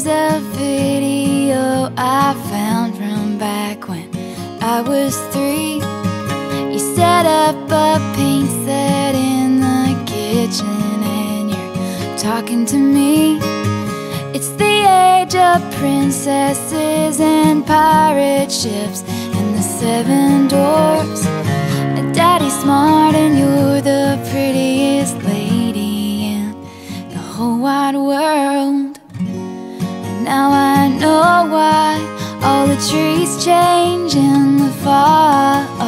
is a video I found from back when I was three. You set up a paint set in the kitchen And you're talking to me. It's the age of princesses and pirate ships And the seven dwarfs. Daddy's smart and you now I know why all the trees change in the fall